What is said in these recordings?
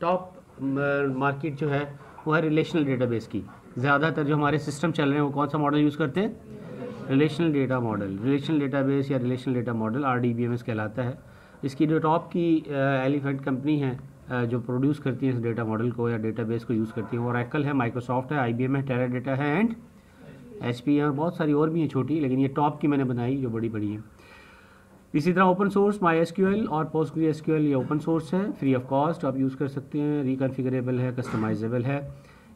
Top market जो है वो है रिलेशनल डेटाबेस की। ज़्यादातर जो हमारे सिस्टम चल रहे हैं वो कौन सा मॉडल यूज़ करते हैं? Relational data model relational database या relational data model R D B M S कहलाता है। इसकी जो टॉप की एलिफेंट कंपनी है uh, जो प्रोड्यूस करती है इस डेटा मॉडल को या डेटाबेस को यूज़ करती है वो रैकल है माइक्रोसॉफ्ट है आई बी एम है टेरा डेटा है एंड एच पी और बहुत सारी और भी हैं छोटी लेकिन ये टॉप की मैंने बनाई जो बड़ी बड़ी है। इसी तरह ओपन सोर्स माई एस और पोस्ट एस ये ओपन सोर्स है फ्री ऑफ़ कॉस्ट आप यूज़ कर सकते हैं रिकनफिगरेबल है कस्टमाइजेबल है।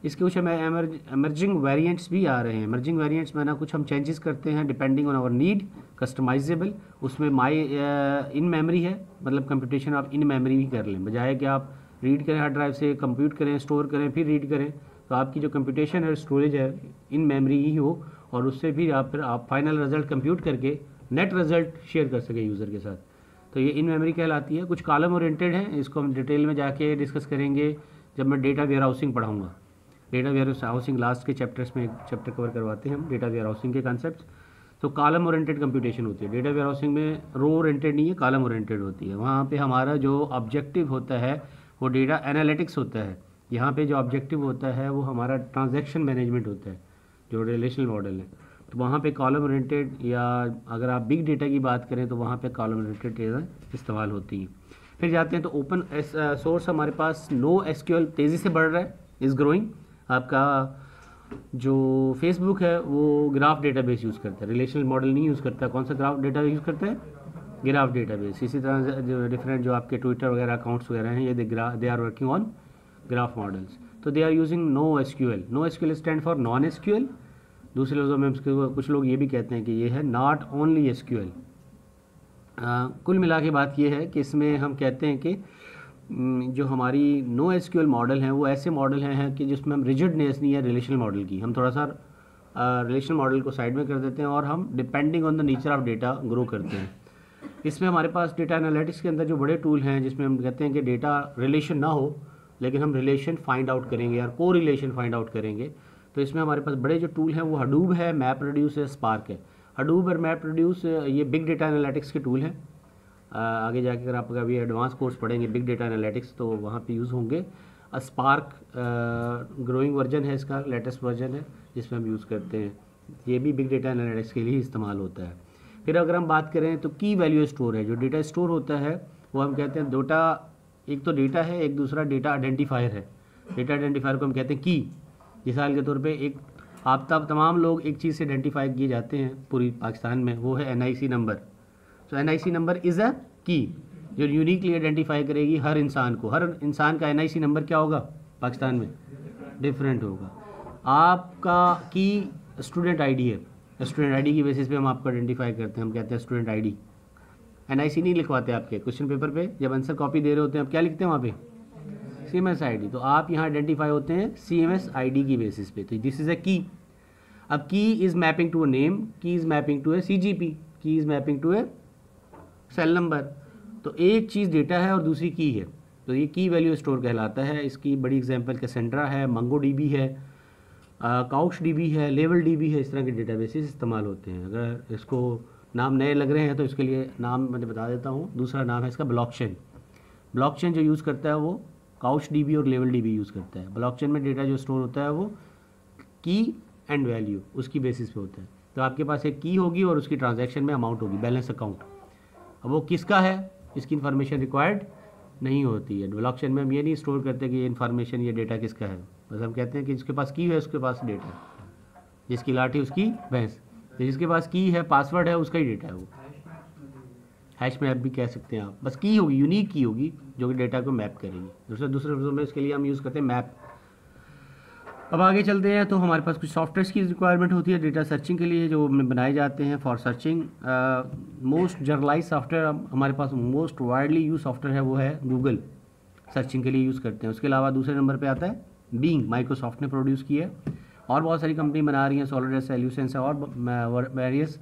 इसके कुछ हमें एमर्जिंग वेरिएंट्स भी आ रहे हैं। एमर्जिंग वेरिएंट्स में ना कुछ हम चेंजेस करते हैं depending on our need customizable उसमें माई इन मेमोरी है मतलब कंप्यूटेशन आप इन मेमोरी भी कर लें। बजाय कि आप रीड करें हार्ड ड्राइव से कंप्यूट करें स्टोर करें, फिर रीड करें तो आपकी जो कंप्यूटेशन है स्टोरेज है इन मेमोरी ही हो, और उससे भी आप, फिर आप फाइनल रिज़ल्ट कंप्यूट करके नेट रिज़ल्ट शेयर कर सके यूज़र के साथ। तो ये इन मेमोरी कहलाती है। कुछ कॉलम ओरिएंटेड हैं, इसको हम डिटेल में जाके डिस्कस करेंगे। जब मैं डेटा वेयर हाउसिंग पढ़ाऊँगा। डेटा वेयर हाउसिंग लास्ट के चैप्टर्स में चैप्टर कवर करवाते हैं हम डेटा वेयर हाउसिंग के कॉन्सेप्ट तो कॉलम ओरिएंटेड कंप्यूटेशन होती है। डेटा वेयर हाउसिंग में रो ओरिएंटेड नहीं है कॉलम ओरिएंटेड होती है। वहाँ पे हमारा जो ऑब्जेक्टिव होता है, वो डेटा एनालिटिक्स होता है। यहाँ पे जो ऑब्जेक्टिव होता है, वो हमारा ट्रांजैक्शन मैनेजमेंट होता है, जो रिलेशनल मॉडल है। तो वहाँ पे कॉलम ओरिएंटेड या अगर आप बिग डेटा की बात करें तो वहाँ पे कॉलम ओरिएंटेड इस्तेमाल होती हैं। फिर जाते हैं तो ओपन सोर्स हमारे पास नो एसक्यूएल तेज़ी से बढ़ रहा है इज़ ग्रोइंग आपका जो फेसबुक है, वो ग्राफ डेटाबेस यूज़ करता है। रिलेशनल मॉडल नहीं यूज़ करता। कौन सा ग्राफ डेटा यूज़ करता है? ग्राफ डेटाबेस इसी तरह जो डिफरेंट जो आपके ट्विटर वगैरह अकाउंट्स वगैरह हैं, ये they are working on graph models तो they are using no S Q L no S Q L stand for non SQL दूसरे लफ्ज़ों में कुछ लोग ये भी कहते हैं कि ये है not only S Q L कुल मिला के बात ये है कि इसमें हम कहते हैं कि जो हमारी no S Q L model हैं, वो ऐसे मॉडल हैं, है कि जिसमें हम रिजिडनेस नहीं है रिलेशनल मॉडल की। हम थोड़ा सा रिलेशनल मॉडल को साइड में कर देते हैं और हम depending on the nature of data grow करते हैं। इसमें हमारे पास डेटा एनालिटिक्स के अंदर जो बड़े टूल हैं, जिसमें हम कहते हैं कि डेटा रिलेशन ना हो, लेकिन हम रिलेशन फाइंड आउट करेंगे या को रिलेशन फाइंड आउट करेंगे। तो इसमें हमारे पास बड़े जो टूल हैं, वो हडूब है मैप प्रोड्यूस है स्पार्क है। हडूब और मैप प्रोड्यूस ये बिग डेटा एनालिटिक्स के टूल हैं। आगे जाके अगर आप अभी एडवांस कोर्स पढ़ेंगे बिग डेटा एनालिटिक्स तो वहाँ पे यूज़ होंगे। स्पार्क ग्रोइंग वर्जन है इसका लेटेस्ट वर्जन है, जिसमें हम यूज़ करते हैं। ये भी बिग डेटा एनालिटिक्स के लिए इस्तेमाल होता है। फिर अगर हम बात करें तो की वैल्यू स्टोर है, जो डेटा स्टोर होता है, वो हम कहते हैं डेटा एक तो डेटा है, एक दूसरा डेटा आइडेंटिफायर है। डेटा आइडेंटिफायर को हम कहते हैं की मिसाल के तौर पे एक आप तब तमाम लोग एक चीज़ से आइडेंटिफाई किए जाते हैं पूरी पाकिस्तान में, वो है NIC number so N number is a key जो यूनिकली आइडेंटिफाई करेगी हर इंसान को। हर इंसान का एनआईसी नंबर क्या होगा? पाकिस्तान में डिफरेंट होगा। आपका की स्टूडेंट आईडी है। स्टूडेंट आईडी की बेसिस पे हम आपको आइडेंटिफाई करते हैं। हम कहते हैं स्टूडेंट आईडी एनआईसी नहीं लिखवाते आपके। क्वेश्चन पेपर पे जब आंसर कॉपी दे रहे होते हैं, आप क्या लिखते हैं वहाँ पे? एम एस आई डी तो आप यहाँ आइडेंटिफाई होते हैं C M S I D की बेसिस पे। तो दिस इज़ अ की अब key is mapping to a name key is mapping to a C G P key is mapping to a cell number तो एक चीज़ data है और दूसरी की है। तो ये की वैल्यू स्टोर कहलाता है। इसकी बड़ी एग्जांपल कैसेंड्रा है मंगो डी बी है काउच डी बी है लेवल डी बी है, इस तरह के डेटा बेसिस इस्तेमाल होते हैं। अगर इसको नाम नए लग रहे हैं तो इसके लिए नाम मैं बता देता हूँ। दूसरा नाम है इसका ब्लॉकचेन ब्लॉकचेन जो यूज़ करता है वो काउच डी और लेवल डीबी यूज़ करता है। ब्लॉकचेन में डेटा जो स्टोर होता है वो की एंड वैल्यू उसकी बेसिस पे होता है। तो आपके पास एक की होगी और उसकी ट्रांजैक्शन में अमाउंट होगी बैलेंस अकाउंट अब वो किसका है? इसकी इन्फॉर्मेशन रिक्वायर्ड नहीं होती है। ब्लॉकचेन में हम ये नहीं स्टोर करते कि ये इन्फॉर्मेशन ये डेटा किसका है। बस हम कहते हैं कि जिसके पास की है, उसके पास डेटा जिसकी लाठी, उसकी भैंस। तो जिसके पास की है पासवर्ड है, उसका ही डेटा है वो। हैश मैप भी कह सकते हैं आप। बस की होगी यूनिक की होगी, जो कि डेटा को मैप करेगी। दूसरे दूसरे लफ्ज़ों में इसके लिए हम यूज़ करते हैं मैप अब आगे चलते हैं तो हमारे पास कुछ सॉफ्टवेयर की रिक्वायरमेंट होती है डेटा सर्चिंग के लिए जो बनाए जाते हैं for searching most generalize software हमारे पास मोस्ट वाइडली यूज़ सॉफ्टवेयर है, वो है गूगल सर्चिंग के लिए यूज़ करते हैं। उसके अलावा दूसरे नंबर पर आता है बींग माइक्रोसॉफ्ट ने प्रोड्यूस किया है। और बहुत सारी कंपनी बना रही हैं सॉलिड सोल्यूशन है और वेरियस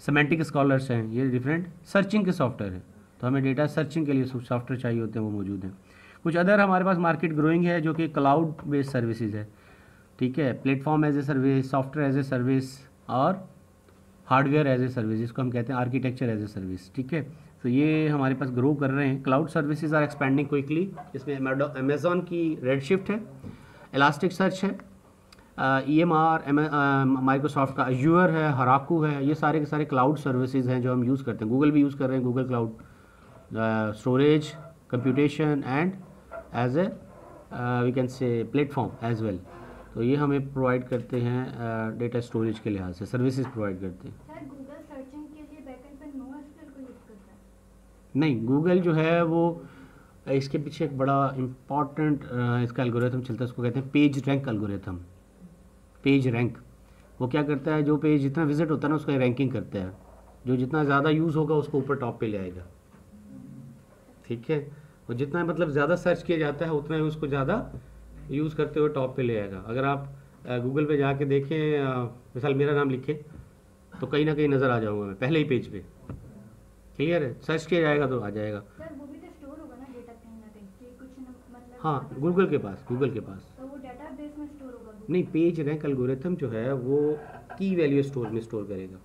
सेमेंटिक स्कॉलर्स हैं, ये डिफरेंट सर्चिंग के सॉफ्टवेयर हैं. तो हमें डेटा सर्चिंग के लिए सॉफ्टवेयर चाहिए होते हैं, वो मौजूद हैं. कुछ अदर हमारे पास मार्केट ग्रोइंग है, जो कि क्लाउड बेस्ड सर्विसेज़ है. ठीक है platform as a service software as a service और हार्डवेयर एज ए सर्विस जिसको हम कहते हैं आर्किटेक्चर एज ए सर्विस ठीक है? तो ये हमारे पास ग्रो कर रहे हैं. Cloud services are expanding quickly इसमें अमेजोन की रेड शिफ्ट है. इलास्टिक सर्च है. ई एम आर माइक्रोसॉफ्ट का अजूअर है हराकू है ये सारे के सारे क्लाउड सर्विसेज़ हैं जो हम यूज़ करते हैं। गूगल भी यूज़ कर रहे हैं Google cloud storage computation and as a we can say platform as well तो ये हमें प्रोवाइड करते हैं डेटा uh, स्टोरेज के लिहाज से सर्विसेज़ प्रोवाइड करते हैं। नहीं गूगल जो है वो इसके पीछे एक बड़ा इंपॉर्टेंट इसका एल्गोरिथम चलता है उसको कहते हैं page rank algorithm page rank. वो क्या करता है? जो पेज जितना विज़िट होता है ना उसका रैंकिंग करता है। जो जितना ज़्यादा यूज़ होगा उसको ऊपर टॉप पे ले आएगा। ठीक है? और जितना मतलब ज़्यादा सर्च किया जाता है उतना ही उसको ज़्यादा यूज़ करते हुए टॉप पे ले आएगा। अगर आप गूगल पे जाके देखें मिसाल मेरा नाम लिखे तो कहीं ना कहीं नज़र आ जाऊँगा मैं पहले ही पेज पे। क्लियर है? सर्च किया जाएगा तो आ जाएगा। तो मतलब हाँ गूगल के पास गूगल के पास। नहीं पेज रैंक एल्गोरिथम जो है, वो की वैल्यू स्टोर में स्टोर करेगा।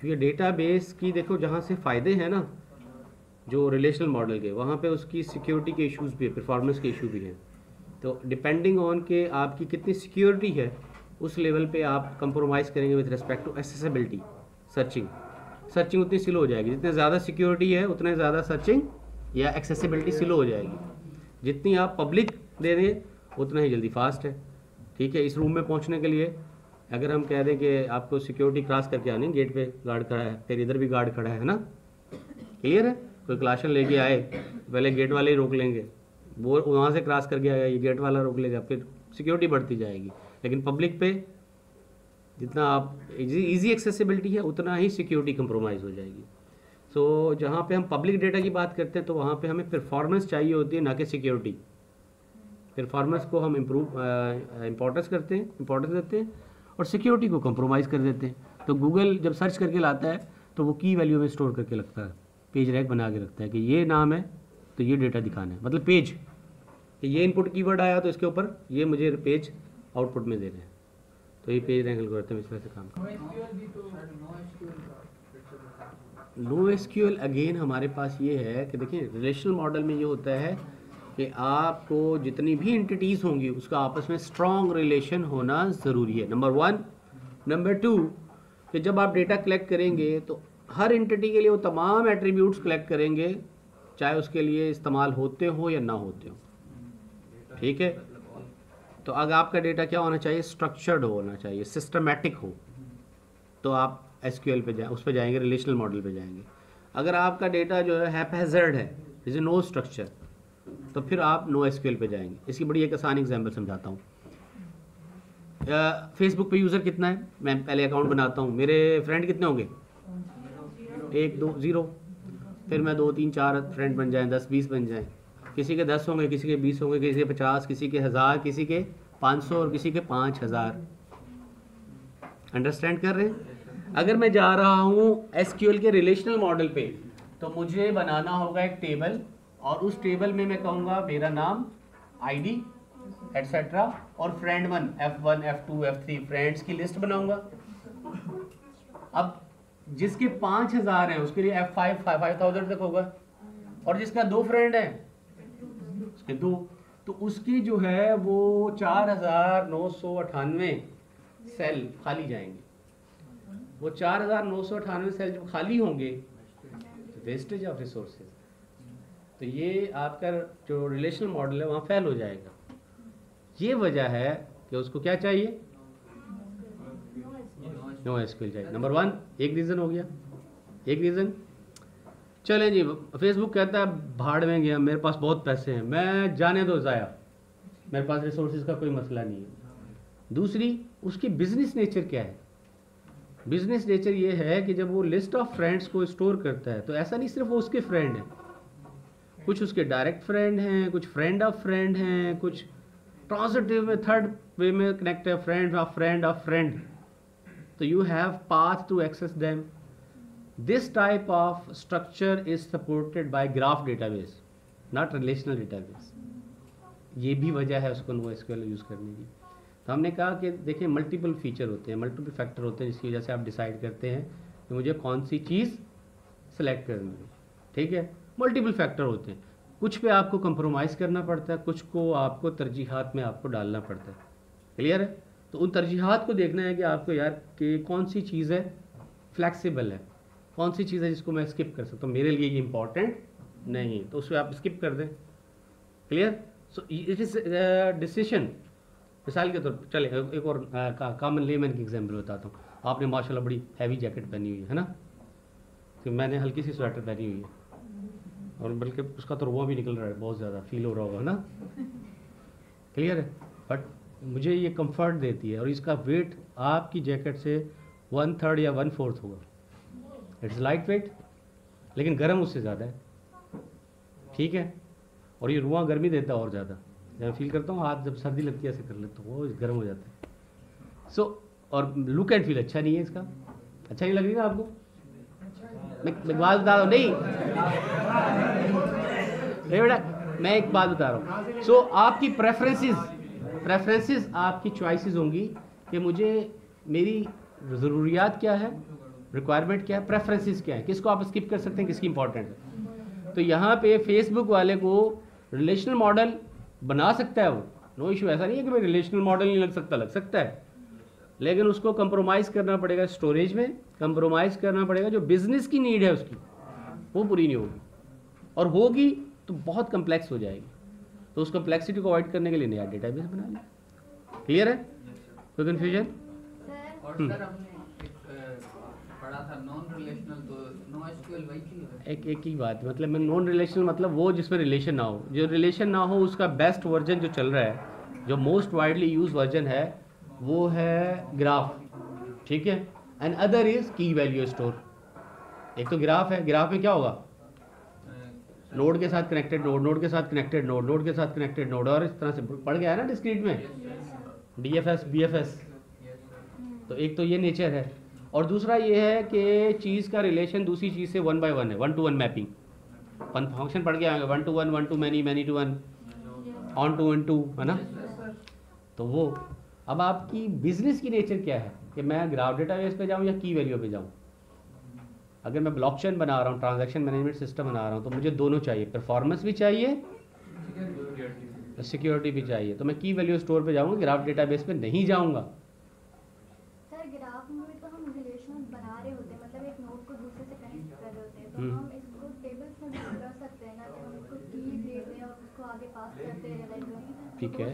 क्योंकि डेटाबेस की देखो, जहाँ से फ़ायदे हैं ना, जो रिलेशनल मॉडल के, वहाँ पे उसकी सिक्योरिटी के इश्यूज़ भी है परफॉर्मेंस के इशू भी हैं। तो डिपेंडिंग ऑन के आपकी कितनी सिक्योरिटी है, उस लेवल पे आप कंप्रोमाइज़ करेंगे with respect to accessibility searching searching उतनी स्लो हो जाएगी। जितने ज़्यादा सिक्योरिटी है, उतने ज़्यादा सर्चिंग या एक्सेसिबिलिटी स्लो हो जाएगी। जितनी आप पब्लिक दे दें, उतना ही जल्दी फास्ट है। ठीक है इस रूम में पहुँचने के लिए अगर हम कह दें कि आपको सिक्योरिटी क्रॉस करके आनी गेट पे गार्ड खड़ा है फिर इधर भी गार्ड खड़ा है ना? क्लियर है? कोई क्लाशन लेके आए पहले गेट वाले ही रोक लेंगे। वो वहाँ से क्रॉस करके आएगा ये गेट वाला रोक लेगा फिर सिक्योरिटी बढ़ती जाएगी। लेकिन पब्लिक पे जितना आप इजी एक्सेसिबिलिटी है उतना ही सिक्योरिटी कंप्रोमाइज़ हो जाएगी। सो so, जहाँ पे हम पब्लिक डेटा की बात करते हैं तो वहाँ पे हमें परफॉर्मेंस चाहिए होती है ना कि सिक्योरिटी परफॉर्मेंस को हम इम्प्रूव इम्पोर्टेंस करते हैं इम्पोर्टेंस देते हैं और सिक्योरिटी को कंप्रोमाइज़ कर देते हैं। तो गूगल जब सर्च करके लाता है तो वो की वैल्यू में स्टोर करके लगता है पेज रैक बना के रखता है कि ये नाम है तो ये डेटा दिखाना है। मतलब पेज कि ये इनपुट कीवर्ड आया तो इसके ऊपर ये मुझे पेज आउटपुट में दे रहे हैं। तो ये पेज रैंक एल्गोरिथम इस तरह से काम नो एस अगेन हमारे पास ये है कि देखिए रिलेशनल मॉडल में ये होता है कि आपको जितनी भी इंटिटीज़ होंगी, उसका आपस में स्ट्रॉन्ग रिलेशन होना ज़रूरी है। नंबर वन नंबर टू कि जब आप डेटा कलेक्ट करेंगे तो हर इंटिटी के लिए वो तमाम एट्रीब्यूट्स कलेक्ट करेंगे, चाहे उसके लिए इस्तेमाल होते हो या ना होते हो। ठीक है? तो अगर आपका डेटा क्या होना चाहिए? स्ट्रक्चर्ड होना चाहिए सिस्टमेटिक हो। तो आप एस क्यू एल पे जाए, उस पर जाएँगे रिलेशनल मॉडल पे जाएँगे। अगर आपका डेटा जो है हैपहैजर्ड है इज़ नो स्ट्रक्चर तो फिर आप नो एस पे जाएँगे। इसकी बड़ी एक आसान एग्ज़ाम्पल समझाता हूँ। फेसबुक पे यूज़र कितना है? मैं पहले अकाउंट बनाता हूँ। मेरे फ्रेंड कितने होंगे? एक, दो ज़ीरो फिर मैं दो, तीन, चार फ्रेंड बन जाएँ, दस, बीस बन जाएँ। किसी के दस होंगे, किसी के बीस होंगे, किसी के पचास, किसी के हज़ार, किसी के पाँच सौ और किसी के पाँच हज़ार। अंडरस्टैंड कर रहे हैं? अगर मैं जा रहा हूँ एस के रिलेशनल मॉडल पे तो मुझे बनाना होगा एक टेबल और उस टेबल में मैं कहूँगा मेरा नाम आईडी एटसेट्रा और friend one F one F two F three friends की लिस्ट बनाऊँगा। अब जिसके पाँच हज़ार है, उसके लिए एफ़ फाइव फाइव थाउज़ेंड तक होगा। और जिसका दो फ्रेंड है, उसके दो तो उसकी जो है वो चार हज़ार नौ सौ अठानवे सेल खाली जाएँगे। वो चार हज़ार नौ सौ अठानवे सेल जब खाली होंगे वेस्टेज ऑफ़ रिसोर्सेज तो ये आपका जो रिलेशनल मॉडल है, वहाँ फेल हो जाएगा। ये वजह है कि उसको क्या चाहिए? नो एसक्यूएल चाहिए। नंबर वन एक रीज़न हो गया। एक रीज़न चलें जी फेसबुक कहता है, भाड़ में गया, मेरे पास बहुत पैसे हैं। मैं जाने दो ज़ाया। मेरे पास रिसोर्सेज का कोई मसला नहीं है। दूसरी, उसकी बिज़नेस नेचर क्या है? बिज़नेस नेचर ये है कि जब वो लिस्ट ऑफ़ फ्रेंड्स को स्टोर करता है तो ऐसा नहीं सिर्फ़ वो उसके फ्रेंड हैं। कुछ उसके डायरेक्ट फ्रेंड हैं कुछ फ्रेंड ऑफ़ फ्रेंड हैं कुछ पॉजिटिव में थर्ड वे में कनेक्ट है friend of friend of friend तो you have path to access them This type of structure is supported by graph database, not relational database. ये भी वजह है उसको नो एसक्यूएल यूज़ करने की। तो हमने कहा कि देखिए मल्टीपल फीचर होते हैं मल्टीपल फैक्टर होते हैं जिसकी वजह से आप डिसाइड करते हैं कि मुझे कौन सी चीज़ सेलेक्ट करनी है। ठीक है? मल्टीपल फैक्टर होते हैं। कुछ पे आपको कंप्रोमाइज़ करना पड़ता है, कुछ को आपको तरजीहात में आपको डालना पड़ता है। क्लियर है? तो उन तरजीहात को देखना है कि आपको यार कि कौन सी चीज़ है फ्लैक्सीबल है। कौन सी चीज़ है जिसको मैं स्किप कर सकता हूँ? मेरे लिए ये इंपॉर्टेंट नहीं तो उसको आप स्किप कर दें। Clear so it is decision मिसाल के तौर पर चले, एक और कॉमन लेमैन की एग्ज़ाम्पल बताता हूँ। आपने माशाल्लाह बड़ी हैवी जैकेट पहनी हुई है ना? तो मैंने हल्की सी स्वेटर पहनी हुई है। और बल्कि उसका तो रुआ भी निकल रहा है बहुत ज़्यादा फील हो रहा होगा ना? क्लियर है? बट मुझे ये कंफर्ट देती है और इसका वेट आपकी जैकेट से वन थर्ड या वन फोर्थ होगा। इट्स लाइट वेट लेकिन गर्म उससे ज़्यादा है। ठीक है? और ये रुआ गर्मी देता है और ज़्यादा। जब फील करता हूँ हाथ जब सर्दी लगती है ऐसे कर लेता हूँ वो गर्म हो जाता है। सो so, और लुक एंड फील अच्छा नहीं है इसका? अच्छा नहीं लग रही ना आपको? मैं बात बता बेटा मैं एक बात बता रहा हूँ। सो so, आपकी प्रेफरेंसेस प्रेफरेंसेस आपकी चॉइसेस होंगी कि मुझे मेरी ज़रूरियात क्या है रिक्वायरमेंट क्या है प्रेफरेंसेस क्या है। किसको आप स्किप कर सकते हैं किसकी इंपॉर्टेंट है। तो यहाँ पे फेसबुक वाले को रिलेशनल मॉडल बना सकता है वो। नो इशू ऐसा नहीं है कि भाई रिलेशनल मॉडल नहीं लग सकता लग सकता है। लेकिन उसको कंप्रोमाइज़ करना पड़ेगा स्टोरेज में कंप्रोमाइज़ करना पड़ेगा। जो बिज़नेस की नीड है उसकी वो पूरी नहीं होगी। और होगी तो बहुत कम्प्लेक्स हो जाएगी। तो उस कम्प्लेक्सिटी को अवॉइड करने के लिए नया डेटा बेस बना लिया क्लियर है? कोई कन्फ्यूज़न एक एक ही बात मतलब मैं नॉन रिलेशनल मतलब वो जिसमें रिलेशन ना हो। जो रिलेशन ना हो उसका बेस्ट वर्जन जो चल रहा है जो मोस्ट वाइडली यूज़ वर्जन है वो है ग्राफ ठीक है? And other is key value store एक तो ग्राफ है ग्राफ में क्या होगा? नोड के साथ कनेक्टेड नोड नोड के साथ कनेक्टेड नोड नोड के साथ कनेक्टेड नोड और इस तरह से पढ़ गया है ना डिस्क्रीट में? D F S B F S तो एक तो ये नेचर है। और दूसरा ये है कि चीज़ का रिलेशन दूसरी चीज़ से वन बाय वन है one to one mapping one function पढ़ आएँगे one to one one to many many to one onto one to है ना? तो वो, अब आपकी बिज़नेस की नेचर क्या है? कि मैं ग्राफ डेटाबेस पे जाऊँ या की वैल्यू पे जाऊँ? अगर मैं ब्लॉकचेन बना रहा हूँ ट्रांजैक्शन मैनेजमेंट सिस्टम बना रहा हूँ तो मुझे दोनों चाहिए। परफॉर्मेंस भी चाहिए सिक्योरिटी भी चाहिए। तो मैं की वैल्यू स्टोर पे जाऊँगा ग्राफ डेटाबेस पे नहीं जाऊँगा। तो हम्म। ठीक है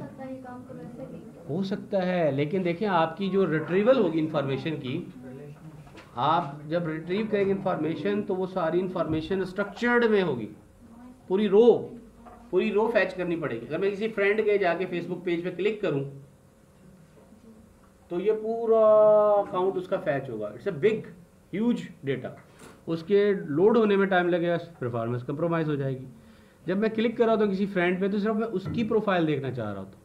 हो। सकता है लेकिन देखें आपकी जो रिट्रीवल होगी इंफॉर्मेशन की आप जब रिट्रीव करेंगे इंफॉर्मेशन तो वो सारी इंफॉर्मेशन स्ट्रक्चर्ड में होगी। पूरी रो पूरी रो फैच करनी पड़ेगी। अगर मैं किसी फ्रेंड के जाके फेसबुक पेज पे क्लिक करूँ तो ये पूरा अकाउंट उसका फैच होगा। It's a big huge data उसके लोड होने में टाइम लगेगा परफॉर्मेंस कंप्रोमाइज़ हो जाएगी। जब मैं क्लिक कर रहा था किसी फ्रेंड पे तो सिर्फ़ मैं उसकी प्रोफ़ाइल देखना चाह रहा था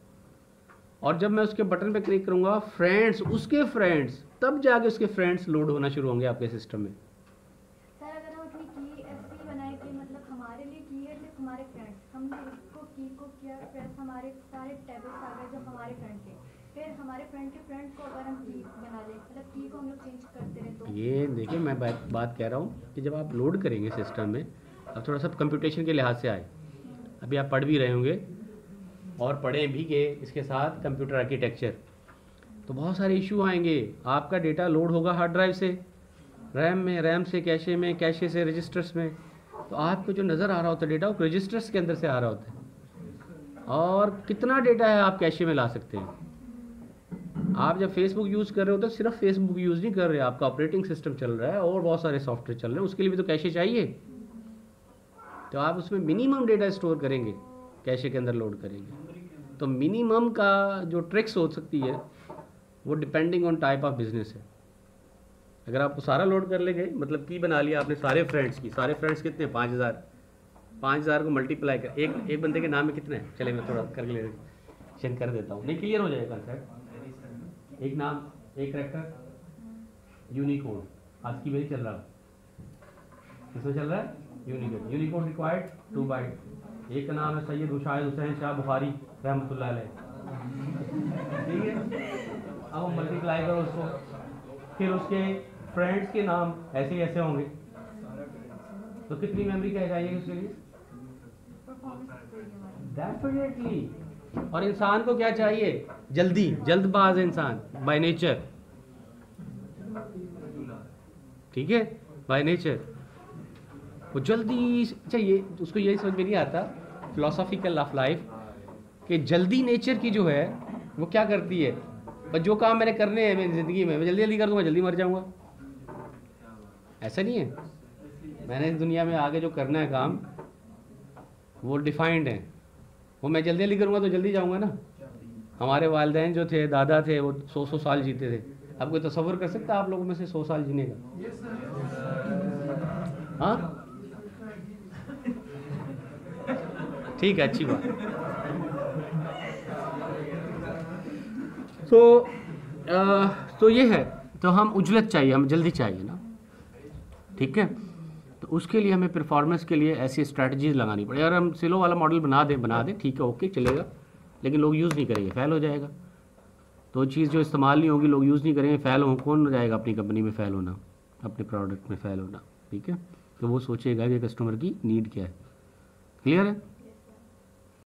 और जब मैं उसके बटन पे क्लिक करूँगा फ्रेंड्स उसके फ्रेंड्स तब जाके उसके फ्रेंड्स लोड होना शुरू होंगे आपके सिस्टम में। मतलब रहे तो। ये देखिए मैं बात बात कह रहा हूँ कि जब आप लोड करेंगे सिस्टम में अब थोड़ा सा कंप्यूटेशन के लिहाज से आए। अभी आप पढ़ भी रहे होंगे। और पढ़े भी गए, इसके साथ कंप्यूटर आर्किटेक्चर तो बहुत सारे इशू आएँगे। आपका डेटा लोड होगा हार्ड ड्राइव से रैम में रैम से कैशे में कैशे से रजिस्टर्स में। तो आपको जो नज़र आ रहा होता है डेटा वो रजिस्टर्स के अंदर से आ रहा होता है। और कितना डेटा है आप कैशे में ला सकते हैं? आप जब फेसबुक यूज़ कर रहे हो तो सिर्फ़ फेसबुक यूज़ नहीं कर रहे, आपका ऑपरेटिंग सिस्टम चल रहा है और बहुत सारे सॉफ्टवेयर चल रहे हैं, उसके लिए भी तो कैशे चाहिए। तो आप उसमें मिनिमम डेटा स्टोर करेंगे। कैशे के अंदर लोड करेंगे। तो मिनिमम का जो ट्रिक्स हो सकती है, वो depending on type of business है। अगर आप सारा लोड कर लेंगे मतलब की बना लिया आपने सारे फ्रेंड्स की, सारे फ्रेंड्स कितने? पाँच हज़ार। पाँच हज़ार को मल्टीप्लाई कर, एक एक बंदे के नाम में कितने हैं? चले मैं थोड़ा कर ले कर देता हूँ। नहीं क्लियर हो जाएगा कंसेप्ट एक नाम, एक करेक्टर यूनिकोड आज की मेरी चल रहा। है किसमें चल रहा है? Unicode Unicode required two byte एक नाम है सैयद उशाहिद हुसैन शाह बुखारी, रहमतुल्लाह ठीक है? अब हम मल्टीप्लाई करो उसको। फिर उसके फ्रेंड्स के नाम ऐसे ऐसे होंगे। तो कितनी मेमोरी क्या चाहिए उसके लिए? डेफिनेटली और इंसान को क्या चाहिए? जल्दी, जल्दबाज इंसान बाय नेचर ठीक है? बाय नेचर वो जल्दी चाहिए। उसको यही समझ में नहीं आता फिलोसॉफिकल ऑफ़ लाइफ कि जल्दी नेचर की जो है, वो क्या करती है? बस जो काम मैंने करने हैं मेरी ज़िंदगी में, मैं जल्दी जल्दी कर दूँगा, जल्दी मर जाऊँगा। ऐसा नहीं है। मैंने इस दुनिया में आगे जो करना है काम, वो डिफाइंड है। वो मैं जल्दी जल्दी करूँगा तो जल्दी जाऊँगा ना। हमारे वालदेन जो थे, दादा थे, वो सौ सौ साल जीते थे। आप कोई तस्वर कर सकता आप लोगों में से सौ साल जीने का? हाँ? ठीक है अच्छी बात। तो आ, तो ये है तो हम उजलत चाहिए हमें जल्दी चाहिए ना। ठीक है? तो उसके लिए हमें परफॉर्मेंस के लिए ऐसी स्ट्रैटेजीज लगानी पड़े। अगर हम सिलो वाला मॉडल बना दें बना दें ठीक है ओके चलेगा। लेकिन लोग यूज़ नहीं करेंगे फ़ेल हो जाएगा। तो चीज़ जो इस्तेमाल नहीं होगी लोग यूज़ नहीं करेंगे फ़ेल हो कौन हो जाएगा अपनी कंपनी में फ़ेल होना अपने प्रोडक्ट में फ़ेल होना ठीक है? तो वो सोचेगा कि कस्टमर की नीड क्या है। क्लियर है?